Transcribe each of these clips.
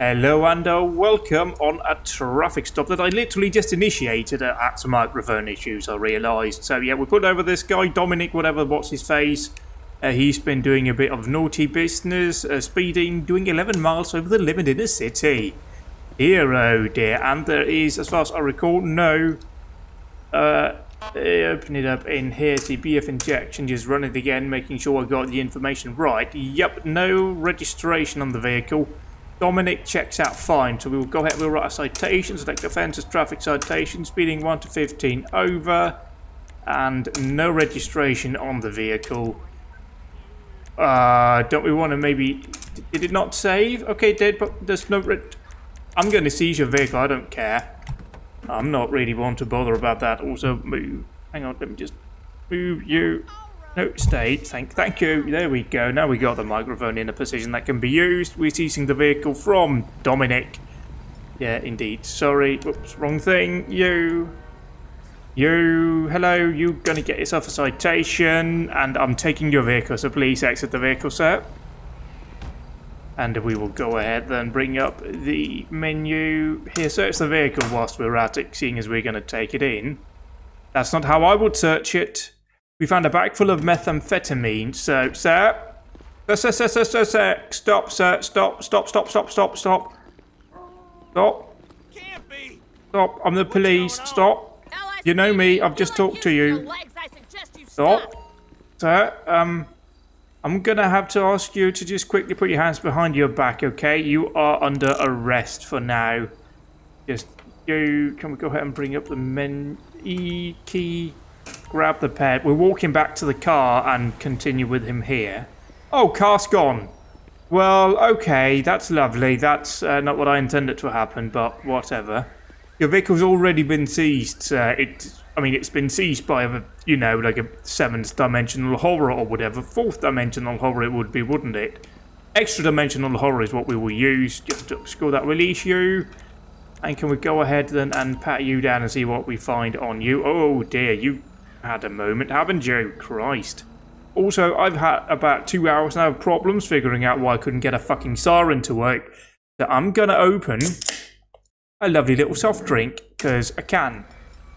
Hello and uh, welcome on a traffic stop that I literally just initiated uh, at some microphone issues, I realised. So yeah, we put over this guy, Dominic, whatever, what's his face. Uh, he's been doing a bit of naughty business, uh, speeding, doing 11 miles over the limit in the city. Hero, dear. And there is, as far as I recall, no... Uh, open it up in here, see BF injection, just run it again, making sure I got the information right. Yep, no registration on the vehicle. Dominic checks out fine, so we will go ahead, we'll write a citation, select offences, traffic citation, speeding 1 to 15 over, and no registration on the vehicle. Uh, don't we want to maybe, did it not save? Okay, dead, but there's no, I'm going to seize your vehicle, I don't care. I'm not really one to bother about that. Also, move. Hang on, let me just move you. No, stay. Thank, thank you. There we go. Now we got the microphone in a position that can be used. We're seizing the vehicle from Dominic. Yeah, indeed. Sorry. Whoops, wrong thing. You. You. Hello. You're gonna get yourself a citation, and I'm taking your vehicle, so please exit the vehicle, sir. And we will go ahead then bring up the menu here. Search the vehicle whilst we're at it, seeing as we're going to take it in. That's not how I would search it. We found a bag full of methamphetamine. So, sir, sir, sir, sir, sir, sir, sir. stop, sir, stop, stop, stop, stop, stop, stop, stop. Can't be. Stop! I'm the police. Stop! You know me. I've just talked to you. Stop, sir. Um, I'm gonna have to ask you to just quickly put your hands behind your back. Okay? You are under arrest for now. Just you. Can we go ahead and bring up the men e key? Grab the ped. We're walking back to the car and continue with him here. Oh, car's gone. Well, okay, that's lovely. That's uh, not what I intended to happen, but whatever. Your vehicle's already been seized. Uh, it, I mean, it's been seized by a, you know, like a seventh dimensional horror or whatever. Fourth dimensional horror it would be, wouldn't it? Extra dimensional horror is what we will use just to score that release you. And can we go ahead then and pat you down and see what we find on you? Oh dear, you had a moment, haven't you? Christ. Also, I've had about two hours now of problems figuring out why I couldn't get a fucking siren to work. So I'm gonna open a lovely little soft drink, because I can.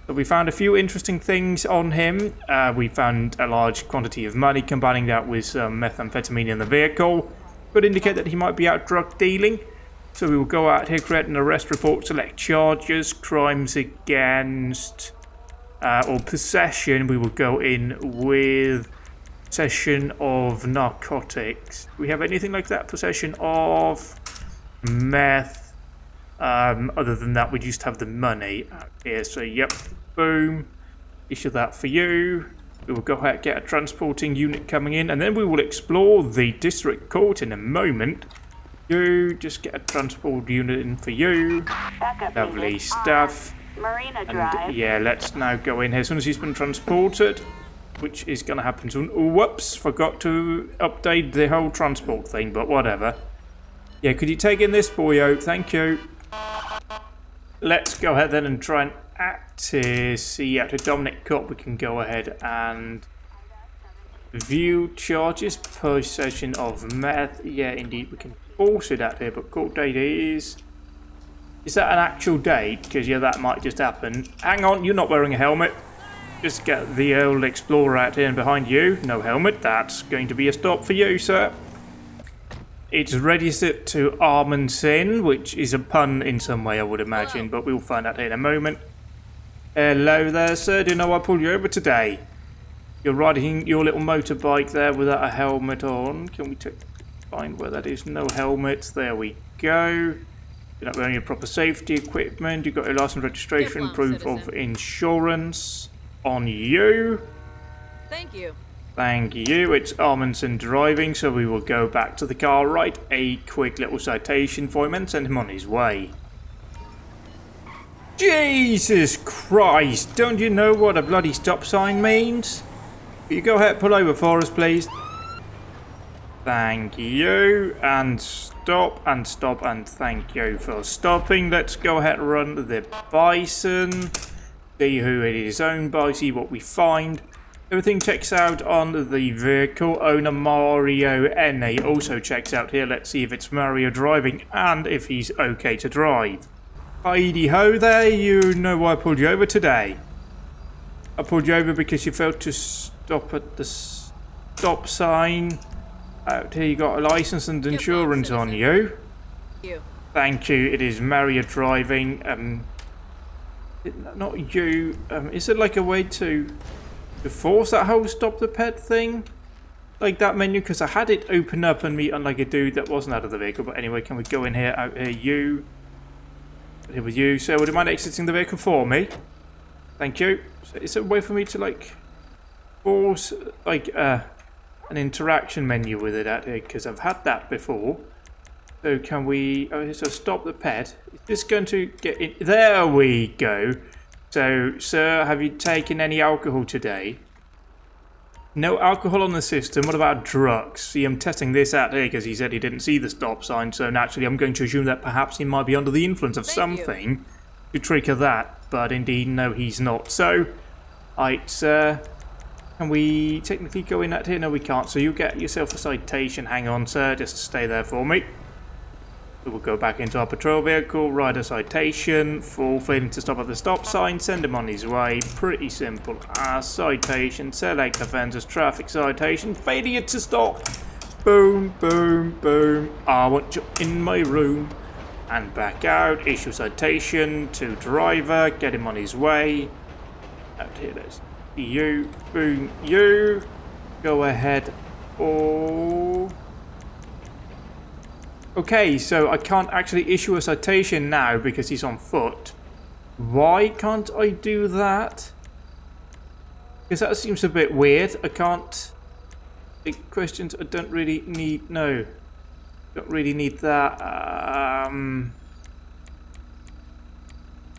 But we found a few interesting things on him. Uh, we found a large quantity of money, combining that with some methamphetamine in the vehicle. Could indicate that he might be out drug dealing. So we will go out here, create an arrest report, select charges, crimes against uh, or possession, we will go in with possession of narcotics. Do we have anything like that? Possession of meth. Um, other than that, we just have the money out here. So, yep, boom. Issue that for you. We will go ahead get a transporting unit coming in, and then we will explore the district court in a moment. You just get a transport unit in for you. Lovely stuff. Marina Drive. And yeah, let's now go in here. As soon as he's been transported, which is going to happen soon. Whoops, forgot to update the whole transport thing, but whatever. Yeah, could you take in this boyo? Thank you. Let's go ahead then and try and access. See, yeah, to Dominic Cup, we can go ahead and view charges, per session of meth. Yeah, indeed, we can also it out here, but court date is is that an actual date? Because, yeah, that might just happen. Hang on, you're not wearing a helmet. Just get the old Explorer out here and behind you. No helmet. That's going to be a stop for you, sir. It's registered to Amundsen, which is a pun in some way, I would imagine, but we'll find out in a moment. Hello there, sir. Do you know I pulled you over today? You're riding your little motorbike there without a helmet on. Can we find where that is? No helmet. There we go. You're not wearing your proper safety equipment. You've got your license registration, on, proof citizen. of insurance on you. Thank you. Thank you. It's Amundsen driving, so we will go back to the car, write a quick little citation for him, and send him on his way. Jesus Christ! Don't you know what a bloody stop sign means? Will you go ahead, pull over for us, please? Thank you. And stop and stop and thank you for stopping. Let's go ahead and run the bison. See who it is owned by, see what we find. Everything checks out on the vehicle. Owner Mario NA also checks out here. Let's see if it's Mario driving and if he's okay to drive. Heidi ho there, you know why I pulled you over today. I pulled you over because you failed to stop at the stop sign. Out here you got a license and insurance on you. You. Thank you. It is Mario driving. Um, it- not you. Um, is it like a way to to force that whole stop the ped thing? Like that menu? Because I had it open up and meet unlike a dude that wasn't out of the vehicle. But anyway, can we go in here? Out here, you. Here with you. So, would you mind exiting the vehicle for me? Thank you. So is there a way for me to like force like uh, an interaction menu with it at here? Because I've had that before. So can we? Oh, so stop the ped. Is this going to get in? There we go. So, sir, have you taken any alcohol today? No alcohol on the system. What about drugs? See, I'm testing this out here because he said he didn't see the stop sign. So naturally, I'm going to assume that perhaps he might be under the influence of Thank you. something to trigger that. But indeed, no, he's not. So, right, sir. Can we technically go in at here? No, we can't. So you get yourself a citation. Hang on, sir. Just stay there for me. We will go back into our patrol vehicle, write a citation for failing to stop at the stop sign, send him on his way. Pretty simple. Our citation, select offence as traffic citation, failure to stop. Boom, boom, boom. I want you in my room. And back out, issue citation to driver, get him on his way. Out here, there's you, boom, you. Go ahead. Oh. Okay, so I can't actually issue a citation now because he's on foot. Why can't I do that? Because that seems a bit weird. I can't... Questions I don't really need... No. Don't really need that. Um...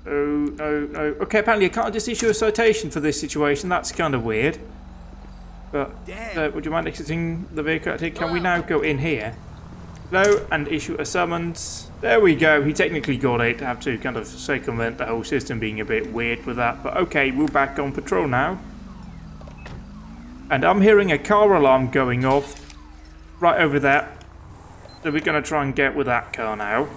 Oh, no, no. Okay, apparently I can't just issue a citation for this situation. That's kind of weird. But, uh, would you mind exiting the vehicle? Can we now go in here? Hello, and issue a summons. There we go. He technically got it. Have to kind of circumvent the whole system being a bit weird with that. But okay, we're back on patrol now. And I'm hearing a car alarm going off right over there. So we're going to try and get with that car now.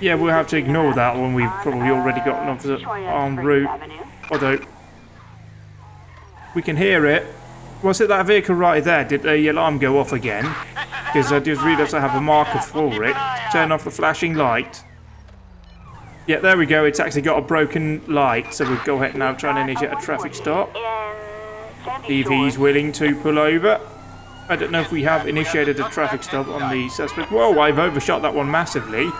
Yeah, we'll have to ignore that one. We've probably already gotten off the en route. Although, we can hear it. Was it that vehicle right there? Did the alarm go off again? Because I just realised I have a marker for it. Turn off the flashing light. Yeah, there we go. It's actually got a broken light. So we'll go ahead now try and initiate a traffic stop. He's willing to pull over. I don't know if we have initiated a traffic stop on the suspect. Whoa, I've overshot that one massively.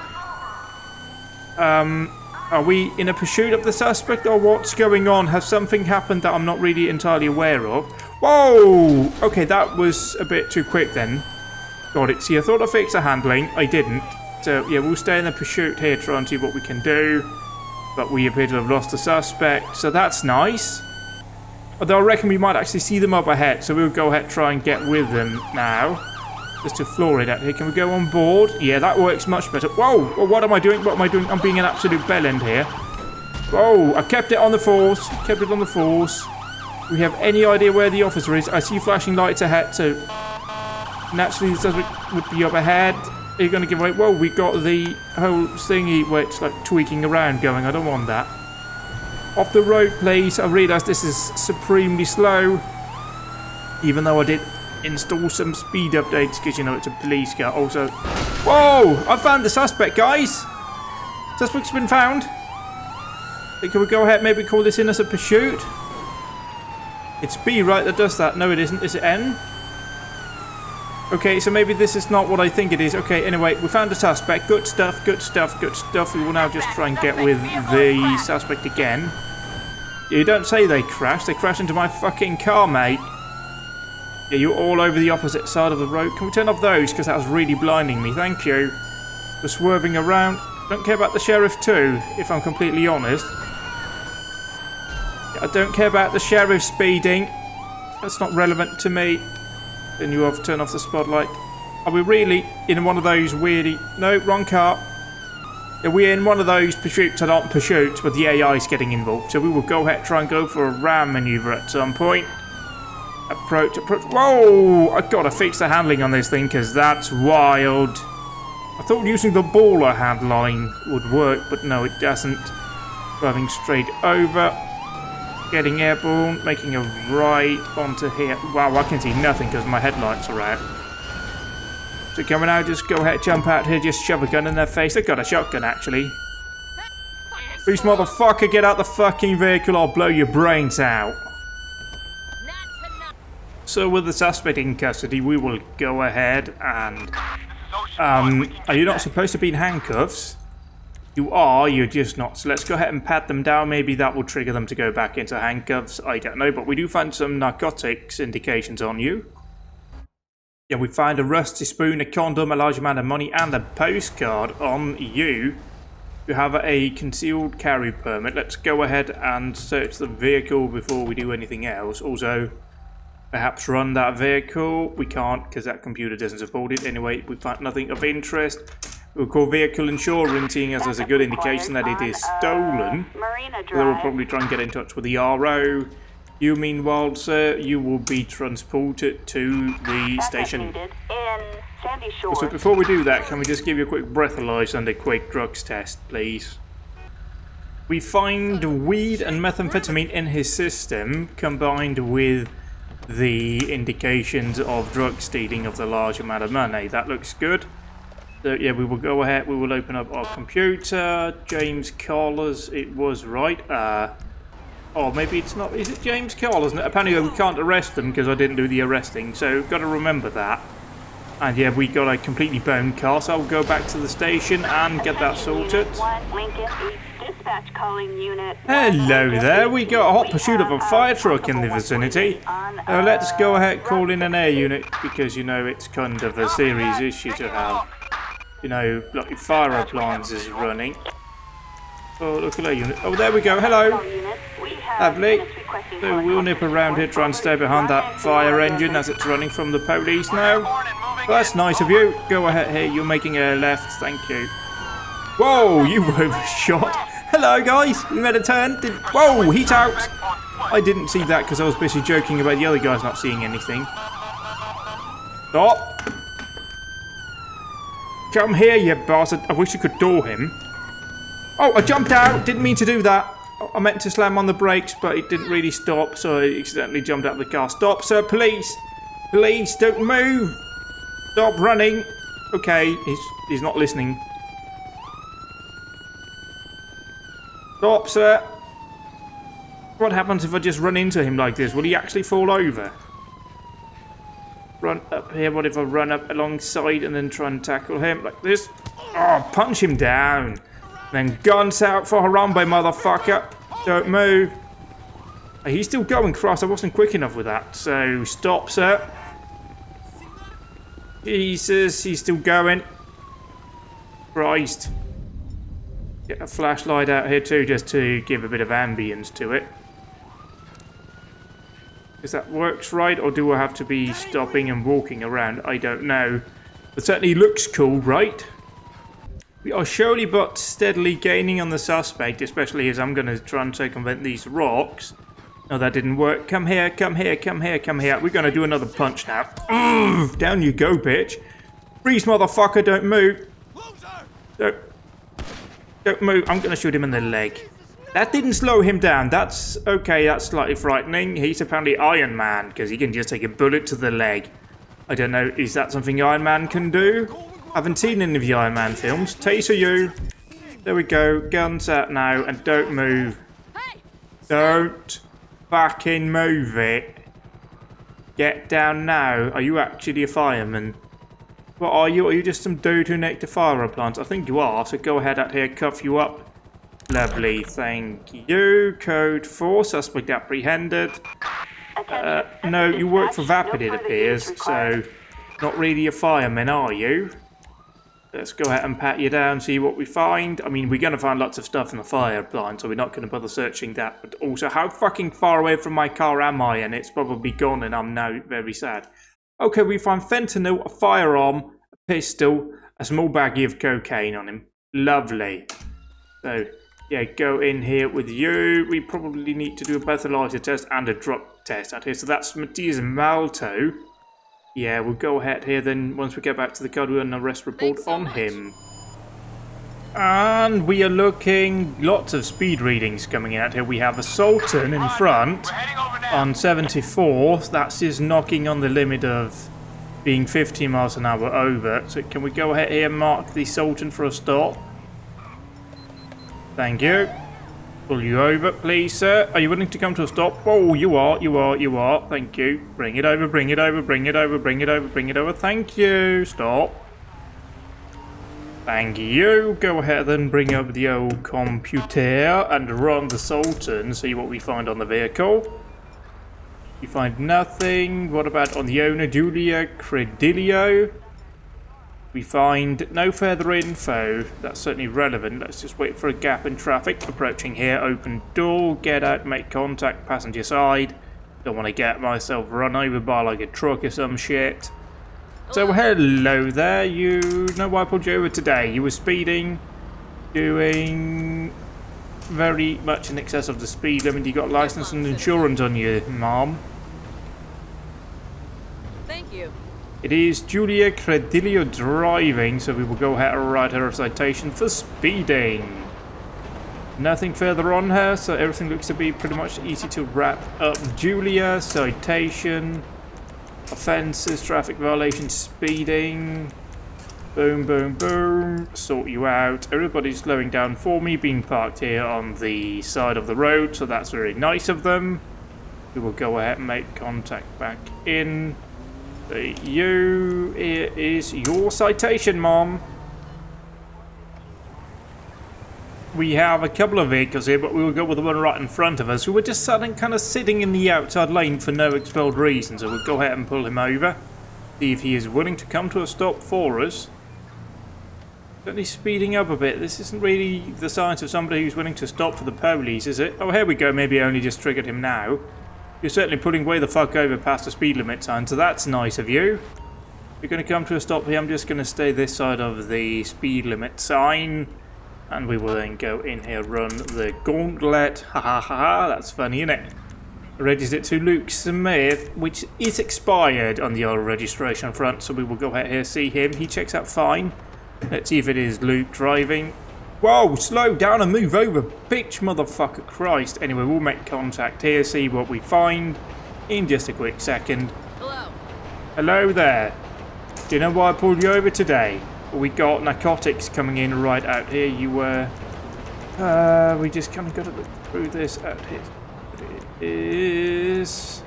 Um, are we in a pursuit of the suspect or what's going on? Has something happened that I'm not really entirely aware of? Whoa! Okay, that was a bit too quick then. Got it. See, I thought I fixed the handling. I didn't. So, yeah, we'll stay in the pursuit here, try and see what we can do. But we appear to have lost the suspect, so that's nice. Although I reckon we might actually see them up ahead, so we'll go ahead try and get with them now. Just to floor it out here. Can we go on board? Yeah, that works much better. Whoa! Well, what am I doing? What am I doing? I'm being an absolute bellend here. Whoa! I kept it on the force. Kept it on the force. We have any idea where the officer is? I see flashing lights ahead, so naturally suspect would be up ahead. Are you going to give away? Whoa, we got the whole thingy where it's like tweaking around going. I don't want that. Off the road, please. I realise this is supremely slow. Even though I did install some speed updates because, you know, it's a police car. Also, whoa! I found the suspect, guys! Suspect's been found. Can we go ahead maybe call this in as a pursuit? It's B, right, that does that. No, it isn't. Is it N? Okay, so maybe this is not what I think it is. Okay, anyway, we found a suspect. Good stuff, good stuff, good stuff. We will now just try and get with the suspect again. You don't say they crashed. They crashed into my fucking car, mate. Yeah, you're all over the opposite side of the road. Can we turn off those? Because that was really blinding me. Thank you. For swerving around. Don't care about the sheriff too, if I'm completely honest. I don't care about the sheriff speeding. That's not relevant to me. Then you have to turn off the spotlight. Are we really in one of those weirdy... No, wrong car. Are we in one of those pursuits that aren't pursuits, but the AI is getting involved? So we will go ahead try and go for a ram maneuver at some point. Approach, approach. Whoa! i got to fix the handling on this thing because that's wild. I thought using the baller handline would work, but no, it doesn't. Driving straight over. Getting airborne, making a right onto here. Wow, I can see nothing because my headlights are out. So we now just go ahead, jump out here, just shove a gun in their face? They've got a shotgun, actually. Beast motherfucker, get out the fucking vehicle, I'll blow your brains out. So with the suspect in custody, we will go ahead and... Um, are you not supposed to be in handcuffs? You are, you're just not. So let's go ahead and pat them down. Maybe that will trigger them to go back into handcuffs. I don't know, but we do find some narcotics indications on you. Yeah, we find a rusty spoon, a condom, a large amount of money, and a postcard on you. You have a concealed carry permit. Let's go ahead and search the vehicle before we do anything else. Also, perhaps run that vehicle. We can't because that computer doesn't support it. Anyway, we find nothing of interest. We'll call vehicle insurance, seeing as there's a good indication that it is stolen. They will probably try and get in touch with the RO. You, meanwhile, sir, you will be transported to the station. So before we do that, can we just give you a quick breathalyzer and a quick drugs test, please? We find weed and methamphetamine in his system, combined with the indications of drug stealing of the large amount of money. That looks good. So yeah, we will go ahead, we will open up our computer. James Collars, it was right. Uh, oh, maybe it's not. Is it James Collars? Apparently we can't arrest them because I didn't do the arresting. So got to remember that. And yeah, we got a completely boned car, so I'll go back to the station and get that sorted. Hello there, we got a hot pursuit of a fire truck in the vicinity. Uh, let's go ahead call in an air unit because you know it's kind of a serious issue to have you know, like fire appliance is running. Oh, look at that unit. Oh, there we go. Hello. Lovely. So we'll nip around here, try and stay behind that fire engine as it's running from the police now. Well, that's nice of you. Go ahead here. You're making a left. Thank you. Whoa, you were overshot. Hello, guys. We made a turn. Did... Whoa, heat out. I didn't see that because I was busy joking about the other guys not seeing anything. Stop. Come here, you bastard. I wish you could door him. Oh, I jumped out. Didn't mean to do that. I meant to slam on the brakes, but it didn't really stop, so I accidentally jumped out of the car. Stop, sir, please. Please, don't move. Stop running. Okay, he's, he's not listening. Stop, sir. What happens if I just run into him like this? Will he actually fall over? run up here. What if I run up alongside and then try and tackle him like this? Oh, punch him down. Then guns out for Harambe, motherfucker. Don't move. He's still going, Cross. I wasn't quick enough with that. So, stop, sir. Jesus, he's still going. Christ. Get a flashlight out here too, just to give a bit of ambience to it. Is that works right, or do I have to be stopping and walking around? I don't know. It certainly looks cool, right? We are surely but steadily gaining on the suspect, especially as I'm going to try and circumvent these rocks. No, that didn't work. Come here, come here, come here, come here. We're going to do another punch now. Ugh, down you go, bitch. Freeze, motherfucker, don't move. Don't, don't move. I'm going to shoot him in the leg. That didn't slow him down. That's okay, that's slightly frightening. He's apparently Iron Man, because he can just take a bullet to the leg. I don't know, is that something Iron Man can do? I haven't seen any of the Iron Man films. Taser you. There we go. Guns out now, and don't move. Don't fucking move it. Get down now. Are you actually a fireman? What are you? Are you just some dude who nicked a fire plant? I think you are, so go ahead out here, cuff you up. Lovely, thank you. Code 4, suspect apprehended. Uh, no, you work for Vapid, it appears, so not really a fireman, are you? Let's go ahead and pat you down, see what we find. I mean, we're going to find lots of stuff in the fire blind, so we're not going to bother searching that. But also, how fucking far away from my car am I? And it's probably gone, and I'm now very sad. Okay, we find fentanyl, a firearm, a pistol, a small baggie of cocaine on him. Lovely. So, yeah, go in here with you. We probably need to do a breathalyzer test and a drop test out here. So that's Matthias Malto. Yeah, we'll go ahead here then once we get back to the car, we'll an arrest report so on much. him. And we are looking lots of speed readings coming in out here. We have a Sultan in front on 74. That's just knocking on the limit of being 50 miles an hour over. So can we go ahead here and mark the Sultan for a stop? Thank you. Pull you over, please, sir. Are you willing to come to a stop? Oh, you are, you are, you are. Thank you. Bring it over, bring it over, bring it over, bring it over, bring it over. Thank you. Stop. Thank you. Go ahead and bring up the old computer and run the Sultan. See what we find on the vehicle. You find nothing. What about on the owner, Julia Credilio? We find no further info. That's certainly relevant. Let's just wait for a gap in traffic. Approaching here, open door, get out, make contact, passenger side. Don't want to get myself run over by like a truck or some shit. So hello there, you know why I pulled you over today? You were speeding, doing very much in excess of the speed limit. You got license and insurance on you, mom. Thank you. It is Julia Credilio driving, so we will go ahead and write her a citation for speeding. Nothing further on her, so everything looks to be pretty much easy to wrap up. Julia, citation, offences, traffic violations, speeding. Boom, boom, boom. Sort you out. Everybody's slowing down for me, being parked here on the side of the road, so that's very nice of them. We will go ahead and make contact back in. You, it is your citation, Mom. We have a couple of vehicles here, but we will go with the one right in front of us, who were just sitting, kind of sitting in the outside lane for no expelled reason. So we'll go ahead and pull him over, see if he is willing to come to a stop for us. Certainly speeding up a bit. This isn't really the signs of somebody who's willing to stop for the police, is it? Oh, here we go. Maybe I only just triggered him now. You're certainly pulling way the fuck over past the speed limit sign, so that's nice of you. You're going to come to a stop here. I'm just going to stay this side of the speed limit sign. And we will then go in here, run the gauntlet. Ha ha ha ha, that's funny, isn't it? Register it to Luke Smith, which is expired on the old registration front, so we will go ahead here, see him. He checks out fine. Let's see if it is Luke driving. Whoa, slow down and move over, bitch, motherfucker, Christ. Anyway, we'll make contact here, see what we find in just a quick second. Hello. Hello there. Do you know why I pulled you over today? We got narcotics coming in right out here. You were. Uh, we just kind of got to look through this out here. It is.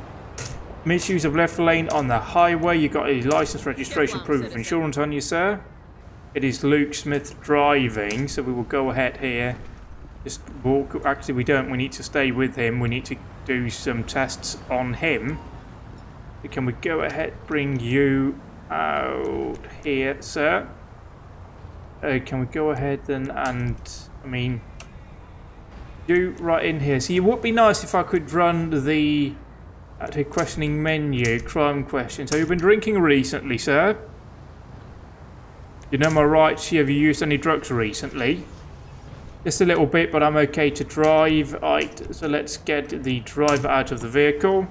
Misuse of left lane on the highway. You got a license, registration, proof of insurance on you, sir. It is Luke Smith driving, so we will go ahead here. Just walk. Actually, we don't. We need to stay with him. We need to do some tests on him. Can we go ahead, bring you out here, sir? Uh, can we go ahead then and, I mean, do right in here. So it would be nice if I could run the at a questioning menu, crime questions. Have you've been drinking recently, sir? You know my rights. Have you used any drugs recently? Just a little bit, but I'm okay to drive. So let's get the driver out of the vehicle.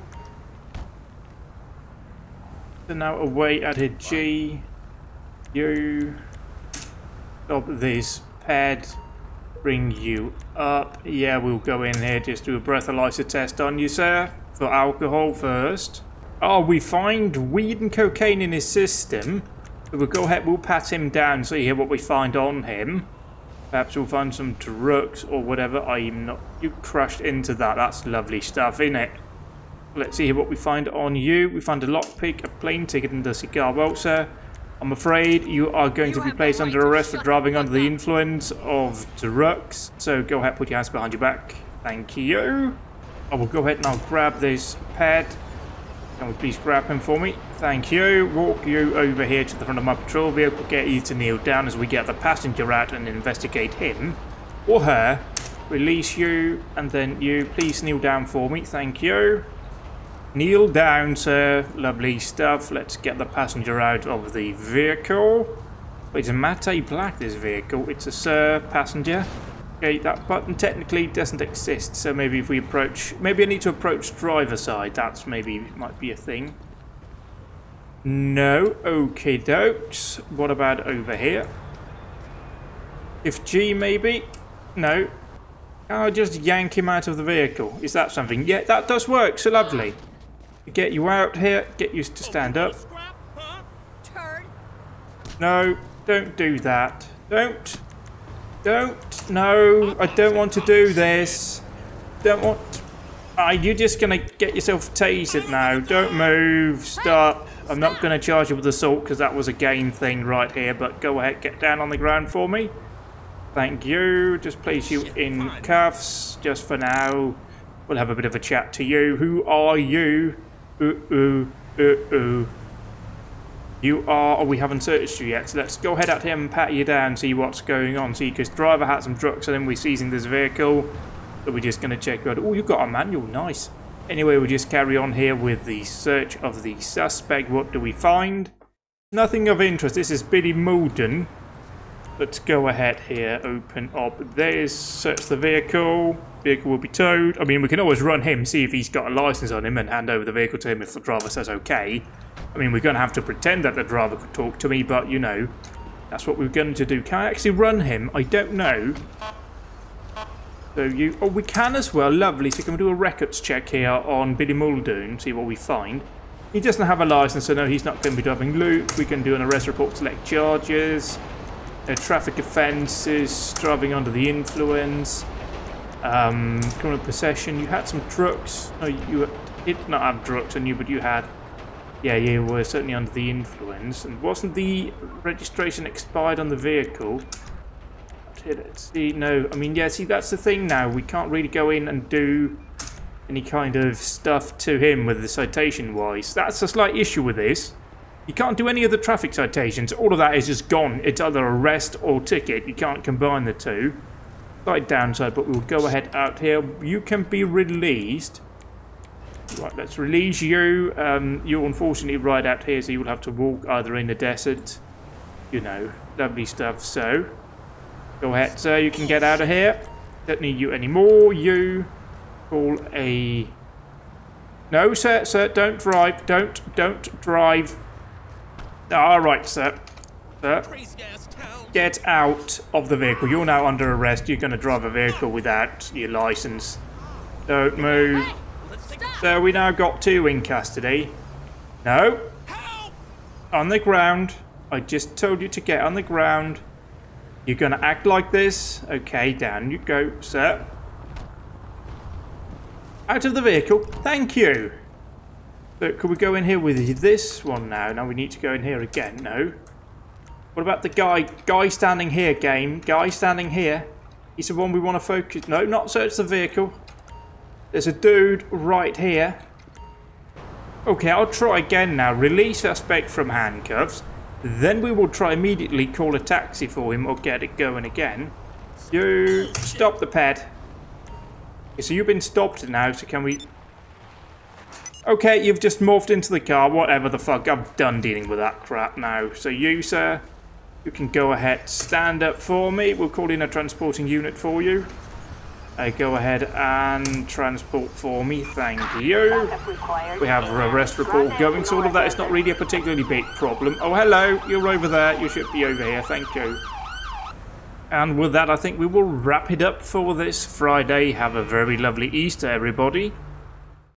So now away at a G. You Oh, stop this pad. Bring you up. Yeah, we'll go in here just do a breathalyzer test on you, sir. For alcohol first. Oh, we find weed and cocaine in his system. We'll go ahead, we'll pat him down, see here what we find on him. Perhaps we'll find some drugs or whatever. I'm not. You crashed into that. That's lovely stuff, isn't it? Let's see what we find on you. We find a lockpick, a plane ticket, and a cigar. Well, sir, I'm afraid you are going to be placed under arrest for driving under the influence of drugs. So go ahead, put your hands behind your back. Thank you. I will go ahead and I'll grab this pad. Can we please grab him for me? Thank you. Walk you over here to the front of my patrol vehicle. Get you to kneel down as we get the passenger out and investigate him or her. Release you and then you. Please kneel down for me. Thank you. Kneel down, sir. Lovely stuff. Let's get the passenger out of the vehicle. It's a matte black, this vehicle. It's a sir passenger. Okay, that button technically doesn't exist, so maybe if we approach... Maybe I need to approach driver side. That's maybe might be a thing. No. Okay, dokes. What about over here? If G, maybe? No. I'll just yank him out of the vehicle. Is that something? Yeah, that does work. So lovely. Get you out here. Get used to stand up. No, don't do that. Don't. Don't. No, I don't want to do this. Don't want... Ah, you're just going to get yourself tasered now. Don't move. Stop. I'm not going to charge you with assault because that was a game thing right here. But go ahead, get down on the ground for me. Thank you. Just place you in cuffs just for now. We'll have a bit of a chat to you. Who are you? Ooh, ooh, ooh, ooh. You are, oh, we haven't searched you yet, so let's go ahead out here and pat you down, see what's going on. See, because driver had some drugs, and then we're seizing this vehicle. So we're just going to check out. Oh, you've got a manual, nice. Anyway, we just carry on here with the search of the suspect. What do we find? Nothing of interest. This is Billy Molden. Let's go ahead here, open up this, search the vehicle. Vehicle will be towed. I mean, we can always run him, see if he's got a license on him and hand over the vehicle to him if the driver says okay. I mean, we're going to have to pretend that the driver could talk to me, but, you know, that's what we're going to do. Can I actually run him? I don't know. So you... Oh, we can as well. Lovely. So can we do a records check here on Billy Muldoon, see what we find. He doesn't have a license, so no, he's not going to be driving Luke. We can do an arrest report, select charges. Uh, traffic offences, driving under the influence. Um, criminal possession. You had some drugs. No, you did not have drugs on you, but you had... Yeah, you were certainly under the influence. And wasn't the registration expired on the vehicle? See. No, I mean, yeah, see, that's the thing now. We can't really go in and do any kind of stuff to him with the citation-wise. That's a slight issue with this. You can't do any of the traffic citations. All of that is just gone. It's either arrest or ticket. You can't combine the two. Slight downside, but we'll go ahead out here. You can be released. Right, let's release you. Um, you'll unfortunately ride out here, so you'll have to walk either in the desert. You know, lovely stuff. So, go ahead, sir. You can get out of here. Don't need you anymore. You call a... No, sir, sir, don't drive. Don't, don't drive. All right, sir. Sir. Get out of the vehicle. You're now under arrest. You're going to drive a vehicle without your license. Don't move. So we now got two in custody. No, on the ground. I just told you to get on the ground. You're going to act like this. Okay, down you go, sir. Out of the vehicle. Thank you. So could we go in here with this one now? Now we need to go in here again. No. What about the guy? Guy standing here, game. Guy standing here. He's the one we want to focus. No, not search the vehicle. There's a dude right here. Okay, I'll try again now. Release suspect from handcuffs. Then we will try immediately call a taxi for him or get it going again. You stop the ped. Okay, so you've been stopped now, so can we... Okay, you've just morphed into the car. Whatever the fuck. I'm done dealing with that crap now. So you, sir, you can go ahead, stand up for me. We'll call in a transporting unit for you. Uh, go ahead and transport for me. Thank you. We have a arrest report going, so all of that is not really a particularly big problem. Oh, hello. You're over there. You should be over here. Thank you. And with that, I think we will wrap it up for this Friday. Have a very lovely Easter, everybody.